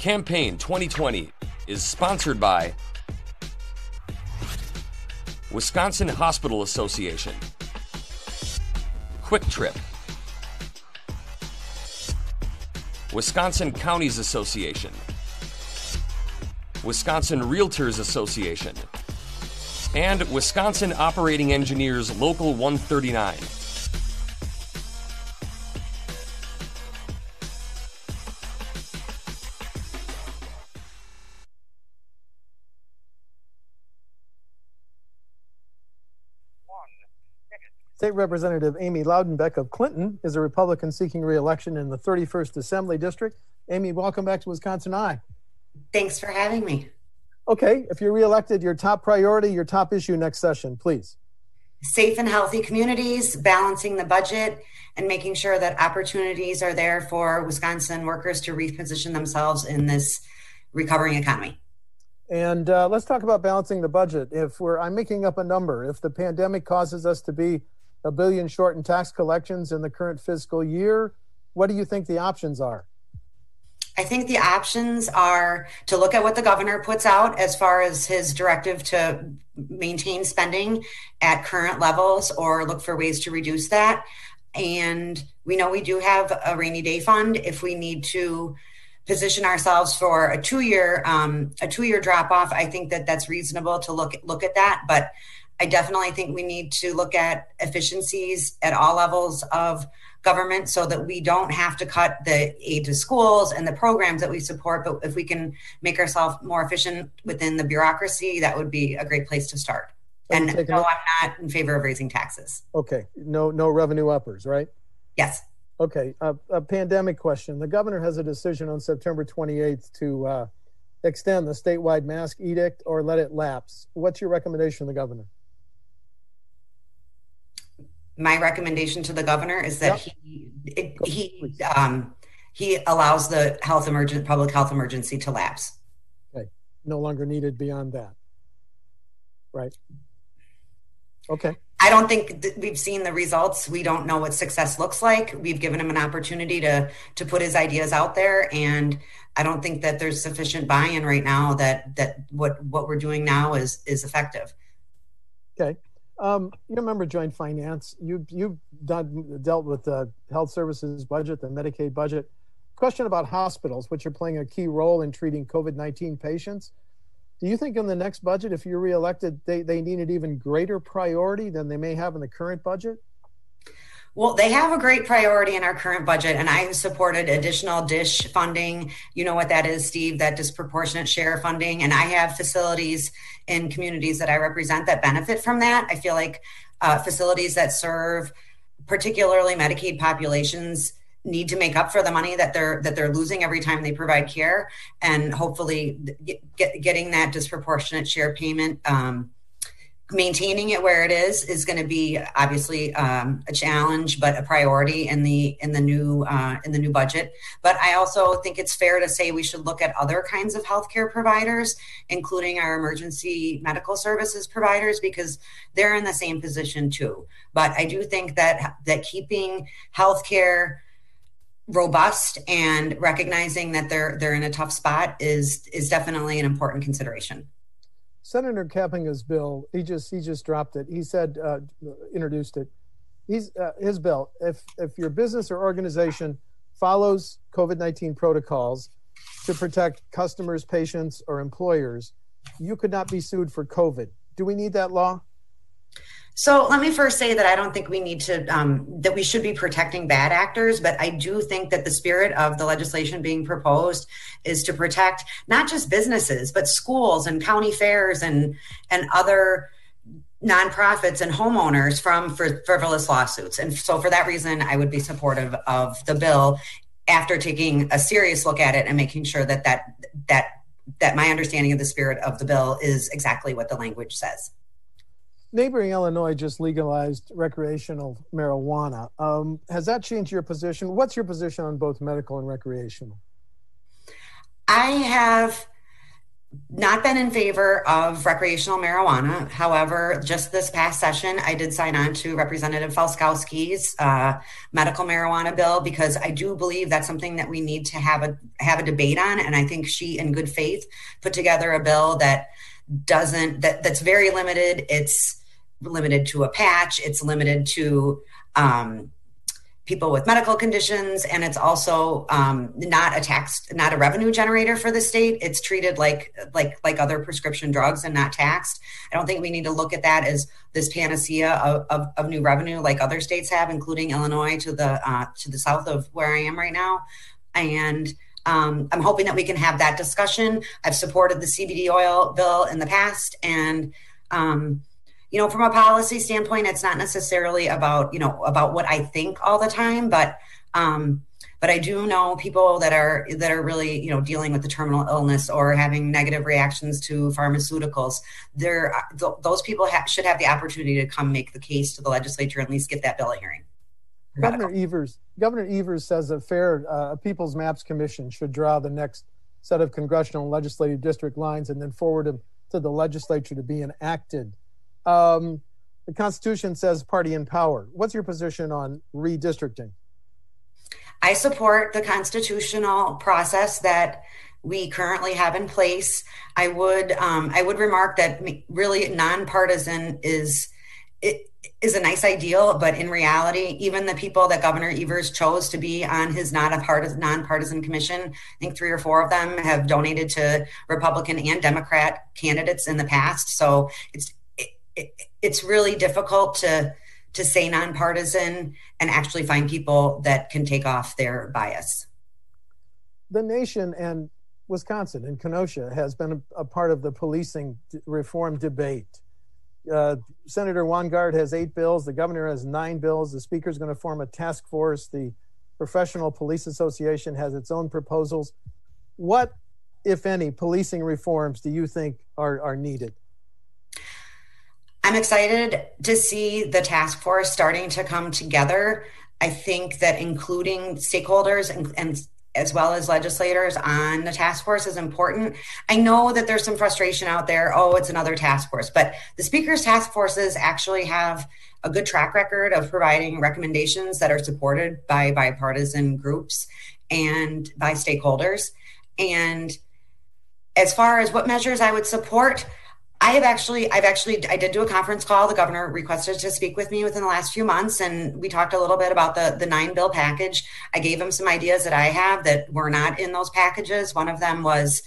Campaign 2020 is sponsored by Wisconsin Hospital Association, Kwik Trip, Wisconsin Counties Association, Wisconsin Realtors Association, and Wisconsin Operating Engineers Local 139. State Representative Amy Loudenbeck of Clinton is a Republican seeking reelection in the 31st Assembly District. Amy, welcome back to Wisconsin Eye. Thanks for having me. Okay, if you're reelected, your top priority, your top issue next session, please. Safe and healthy communities, balancing the budget, and making sure that opportunities are there for Wisconsin workers to reposition themselves in this recovering economy. And uh, let's talk about balancing the budget. If we're, I'm making up a number, if the pandemic causes us to be a billion short in tax collections in the current fiscal year. What do you think the options are? I think the options are to look at what the governor puts out as far as his directive to maintain spending at current levels or look for ways to reduce that. And we know we do have a rainy day fund if we need to position ourselves for a two year um, a two year drop off. I think that that's reasonable to look look at that, but I definitely think we need to look at efficiencies at all levels of government so that we don't have to cut the aid to schools and the programs that we support. But if we can make ourselves more efficient within the bureaucracy, that would be a great place to start. And no, I'm not in favor of raising taxes. Okay. No, no revenue uppers, right? Yes. Okay. Uh, a pandemic question. The governor has a decision on September 28th to uh, extend the statewide mask edict or let it lapse. What's your recommendation, the governor? My recommendation to the governor is that yep. he it, he um, he allows the health emergent public health emergency to lapse. Okay, no longer needed beyond that. Right. Okay. I don't think we've seen the results. We don't know what success looks like. We've given him an opportunity to to put his ideas out there, and I don't think that there's sufficient buy-in right now that that what what we're doing now is is effective. Okay. Um, you remember joint finance. You you've done dealt with the health services budget, the Medicaid budget. Question about hospitals, which are playing a key role in treating COVID nineteen patients. Do you think in the next budget, if you're reelected, they, they need an even greater priority than they may have in the current budget? Well, they have a great priority in our current budget, and I supported additional DISH funding. You know what that is, Steve, that disproportionate share funding. And I have facilities in communities that I represent that benefit from that. I feel like uh, facilities that serve particularly Medicaid populations need to make up for the money that they're that they're losing every time they provide care and hopefully get, getting that disproportionate share payment um, maintaining it where it is is going to be obviously um, a challenge but a priority in the in the new uh, in the new budget. But i also think it's fair to say we should look at other kinds of healthcare providers including our emergency medical services providers because they're in the same position too. But i do think that that keeping healthcare robust and recognizing that they're they're in a tough spot is is definitely an important consideration Senator Kapenga's bill, he just he just dropped it. He said uh, introduced it. He's uh, his bill. If if your business or organization follows COVID nineteen protocols to protect customers, patients, or employers, you could not be sued for COVID. Do we need that law? So let me first say that I don't think we need to, um, that we should be protecting bad actors, but I do think that the spirit of the legislation being proposed is to protect not just businesses, but schools and county fairs and, and other nonprofits and homeowners from frivolous lawsuits. And so for that reason, I would be supportive of the bill after taking a serious look at it and making sure that that, that, that my understanding of the spirit of the bill is exactly what the language says neighboring Illinois just legalized recreational marijuana. Um, has that changed your position? What's your position on both medical and recreational? I have not been in favor of recreational marijuana. However, just this past session, I did sign on to Representative Felzkowski's uh, medical marijuana bill because I do believe that's something that we need to have a have a debate on. And I think she, in good faith, put together a bill that doesn't that that's very limited. It's limited to a patch. It's limited to um, people with medical conditions and it's also um, not a tax not a revenue generator for the state. It's treated like like like other prescription drugs and not taxed. I don't think we need to look at that as this panacea of, of, of new revenue like other states have including illinois to the uh, to the south of where i am right now. And um, i'm hoping that we can have that discussion. I've supported the cbd oil bill in the past and um, you know from a policy standpoint it's not necessarily about you know about what i think all the time but um but i do know people that are that are really you know dealing with the terminal illness or having negative reactions to pharmaceuticals. There th- those people ha- should have the opportunity to come make the case to the legislature and at least get that bill hearing. Governor evers governor evers says a fair uh, people's maps commission should draw the next set of congressional and legislative district lines and then forward them to the legislature to be enacted um, the Constitution says party in power. What's your position on redistricting? I support the constitutional process that we currently have in place. I would um, I would remark that really nonpartisan is it is a nice ideal, but in reality, even the people that Governor Evers chose to be on his not a partisan nonpartisan commission, I think three or four of them have donated to Republican and Democrat candidates in the past. So it's it's really difficult to to say nonpartisan and actually find people that can take off their bias. The nation and Wisconsin and Kenosha has been a, a part of the policing reform debate. Uh, Senator Wanggaard has eight bills. The governor has nine bills. The speaker is going to form a task force. The Professional Police Association has its own proposals. What, if any, policing reforms do you think are, are needed? I'm excited to see the task force starting to come together. I think that including stakeholders and, and as well as legislators on the task force is important. I know that there's some frustration out there. Oh, it's another task force. But the speaker's task forces actually have a good track record of providing recommendations that are supported by bipartisan groups and by stakeholders. And as far as what measures I would support, I have actually, I've actually, I did do a conference call. The governor requested to speak with me within the last few months, and we talked a little bit about the the nine bill package. I gave him some ideas that I have that were not in those packages. One of them was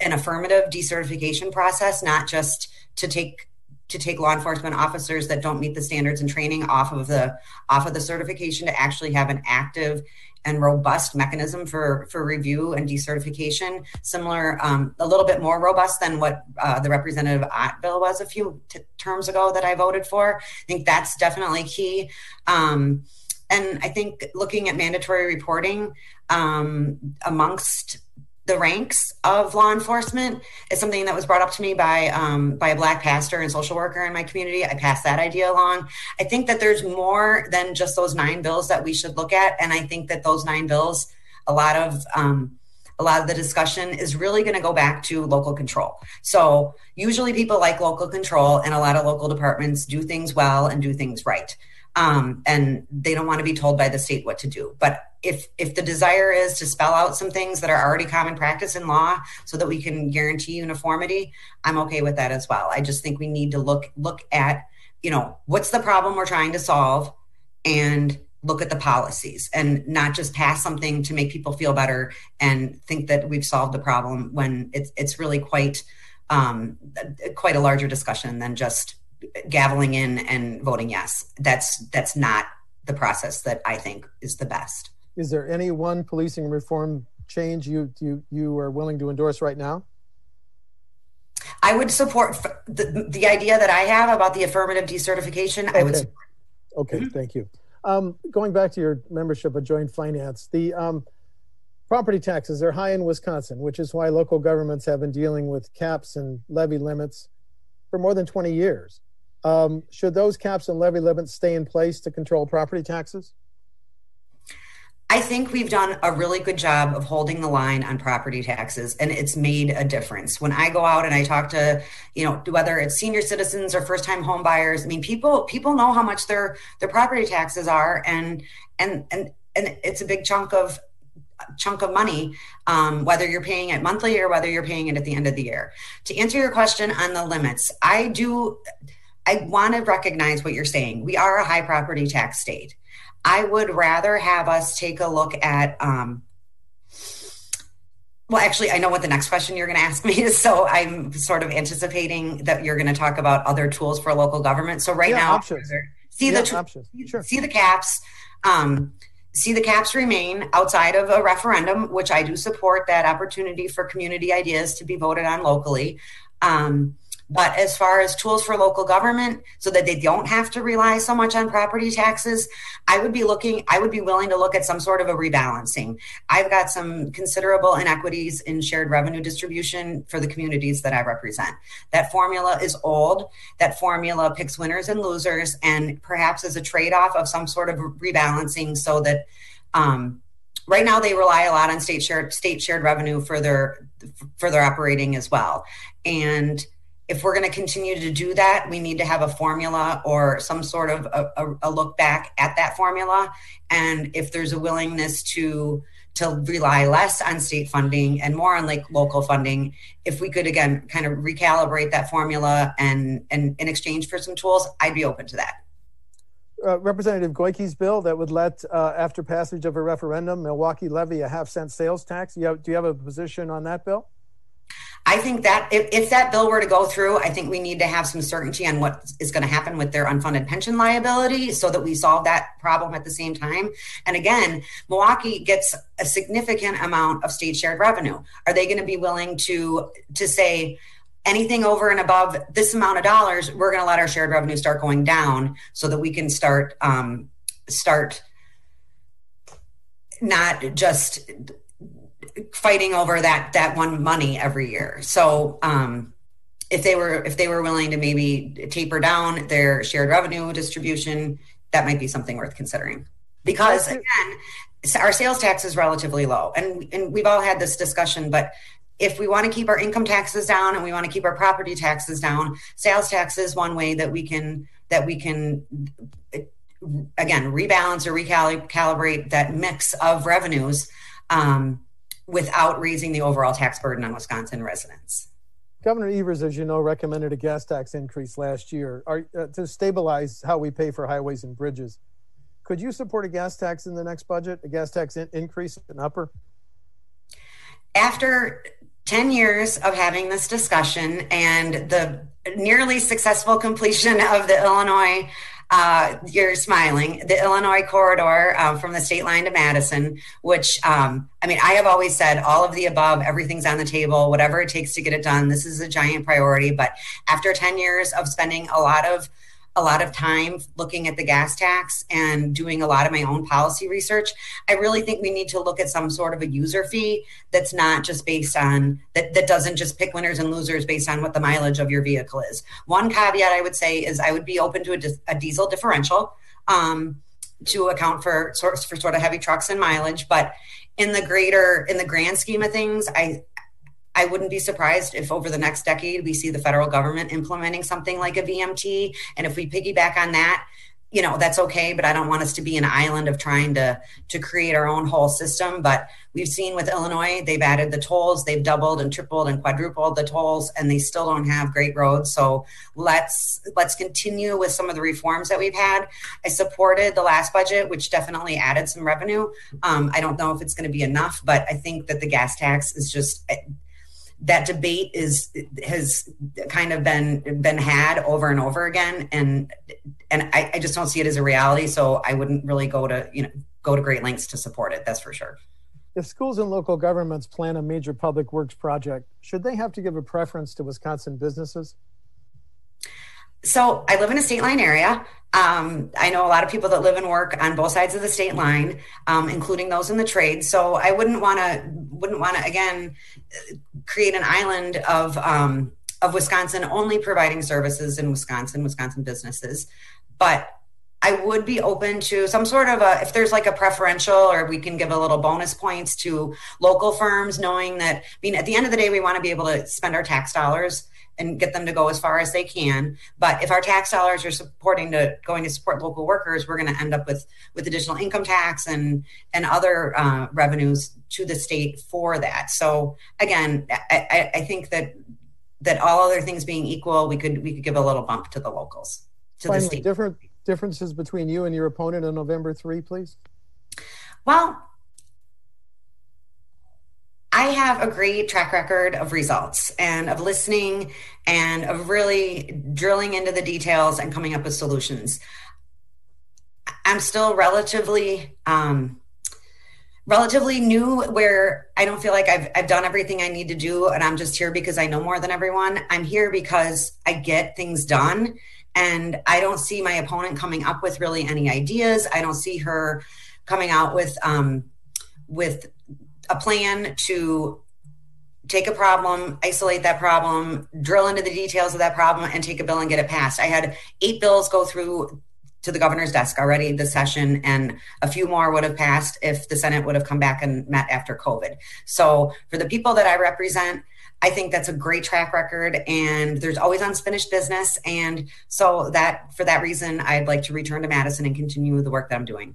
an affirmative decertification process, not just to take to take law enforcement officers that don't meet the standards and training off of the off of the certification to actually have an active and robust mechanism for for review and decertification similar um, a little bit more robust than what uh, the representative Ott bill was a few t- terms ago that i voted for. I think that's definitely key. Um, and i think looking at mandatory reporting um, amongst the ranks of law enforcement is something that was brought up to me by um, by a black pastor and social worker in my community. I passed that idea along. I think that there's more than just those nine bills that we should look at, and I think that those nine bills, a lot of um, a lot of the discussion is really going to go back to local control. So usually people like local control, and a lot of local departments do things well and do things right um, and they don't want to be told by the state what to do. But if if the desire is to spell out some things that are already common practice in law, so that we can guarantee uniformity, I'm okay with that as well. I just think we need to look look at you know what's the problem we're trying to solve, and look at the policies and not just pass something to make people feel better and think that we've solved the problem when it's it's really quite um, quite a larger discussion than just gaveling in and voting yes. That's that's not the process that I think is the best. Is there any one policing reform change you you you are willing to endorse right now? I would support the, the idea that I have about the affirmative decertification. Okay. I would. Support. Okay, mm-hmm. thank you. Um, going back to your membership of Joint Finance, the um, property taxes are high in Wisconsin, which is why local governments have been dealing with caps and levy limits for more than 20 years. Um, should those caps and levy limits stay in place to control property taxes? I think we've done a really good job of holding the line on property taxes and it's made a difference. When I go out and I talk to, you know, whether it's senior citizens or first-time home buyers, I mean people people know how much their their property taxes are and and and and it's a big chunk of chunk of money, um, whether you're paying it monthly or whether you're paying it at the end of the year. To answer your question on the limits, I do I want to recognize what you're saying. We are a high property tax state. I would rather have us take a look at. Um, well, actually, I know what the next question you're going to ask me is, so I'm sort of anticipating that you're going to talk about other tools for local government. So right yeah, now, options. see yeah, the options. Sure. see the caps. Um, see the caps remain outside of a referendum, which I do support that opportunity for community ideas to be voted on locally. Um, but as far as tools for local government, so that they don't have to rely so much on property taxes, I would be looking, I would be willing to look at some sort of a rebalancing. I've got some considerable inequities in shared revenue distribution for the communities that I represent. That formula is old. That formula picks winners and losers, and perhaps as a trade off of some sort of rebalancing so that. Um, right now they rely a lot on state shared state shared revenue for their for their operating as well and if we're going to continue to do that, we need to have a formula or some sort of a, a, look back at that formula. And if there's a willingness to to rely less on state funding and more on like local funding, if we could again kind of recalibrate that formula and and in exchange for some tools, I'd be open to that. Uh, Representative Goyke's bill that would let, uh, after passage of a referendum, Milwaukee levy a half cent sales tax. You have, do you have a position on that bill? I think that if, if, that bill were to go through, I think we need to have some certainty on what is going to happen with their unfunded pension liability so that we solve that problem at the same time. And again, Milwaukee gets a significant amount of state shared revenue. Are they going to be willing to to say anything over and above this amount of dollars, we're going to let our shared revenue start going down so that we can start um, start not just fighting over that that one money every year. So um, if they were if they were willing to maybe taper down their shared revenue distribution, that might be something worth considering. Because again, our sales tax is relatively low, and and we've all had this discussion, but if we want to keep our income taxes down and we want to keep our property taxes down, sales tax is one way that we can that we can again rebalance or recalibrate that mix of revenues um, without raising the overall tax burden on Wisconsin residents. Governor Evers, as you know, recommended a gas tax increase last year are, uh, to stabilize how we pay for highways and bridges. Could you support a gas tax in the next budget, a gas tax in- increase in upper? After 10 years of having this discussion and the nearly successful completion of the Illinois uh, you're smiling. The Illinois corridor uh, from the state line to Madison, which um, I mean, I have always said all of the above, everything's on the table, whatever it takes to get it done. This is a giant priority. But after 10 years of spending a lot of a lot of time looking at the gas tax and doing a lot of my own policy research, I really think we need to look at some sort of a user fee that's not just based on that that doesn't just pick winners and losers based on what the mileage of your vehicle is. One caveat I would say is I would be open to a, a diesel differential um, to account for sort for sort of heavy trucks and mileage, but in the greater in the grand scheme of things, I I wouldn't be surprised if over the next decade we see the federal government implementing something like a VMT. And if we piggyback on that, you know that's okay but i don't want us to be an island of trying to to create our own whole system. But we've seen with illinois they've added the tolls they've doubled and tripled and quadrupled the tolls and they still don't have great roads. So let's let's continue with some of the reforms that we've had. I supported the last budget which definitely added some revenue. Um, i don't know if it's going to be enough but i think that the gas tax is just that debate is has kind of been been had over and over again. And and I, I, just don't see it as a reality. So i wouldn't really go to you know go to great lengths to support it. That's for sure. If schools and local governments plan a major public works project should they have to give a preference to wisconsin businesses? So I live in a state line area. Um, I know a lot of people that live and work on both sides of the state line, um, including those in the trade. So I wouldn't want to wouldn't want to again create an island of um, of Wisconsin only providing services in Wisconsin, Wisconsin businesses. But I would be open to some sort of a, if there's like a preferential or we can give a little bonus points to local firms, knowing that, I mean, at the end of the day, we want to be able to spend our tax dollars and get them to go as far as they can. But if our tax dollars are supporting to going to support local workers, we're going to end up with with additional income tax and and other uh, revenues to the state for that. So again, I, I think that that all other things being equal, we could we could give a little bump to the locals to Finally, the state. Different differences between you and your opponent on November three, please. Well, I have a great track record of results and of listening and of really drilling into the details and coming up with solutions. I'm still relatively um, relatively new where I don't feel like I've, I've done everything I need to do and I'm just here because I know more than everyone. I'm here because I get things done and I don't see my opponent coming up with really any ideas. I don't see her coming out with um, with a plan to take a problem, isolate that problem, drill into the details of that problem, and take a bill and get it passed. I had eight bills go through to the governor's desk already this session, and a few more would have passed if the Senate would have come back and met after COVID. So, for the people that I represent, I think that's a great track record, and there's always unfinished business. And so, that for that reason, I'd like to return to Madison and continue the work that I'm doing.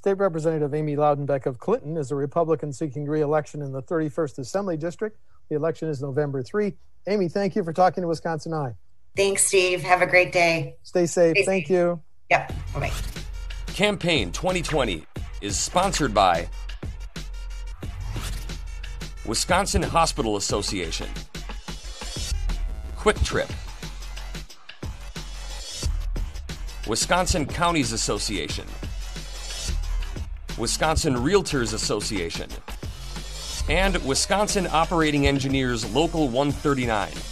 State Representative Amy Loudenbeck of Clinton is a Republican seeking re-election in the 31st Assembly District. The election is November 3. Amy, thank you for talking to Wisconsin Eye. Thanks, Steve. Have a great day. Stay safe. Stay thank safe. you. Yep. Bye-bye. Campaign 2020 is sponsored by Wisconsin Hospital Association, Kwik Trip, Wisconsin Counties Association, Wisconsin Realtors Association, and Wisconsin Operating Engineers Local 139.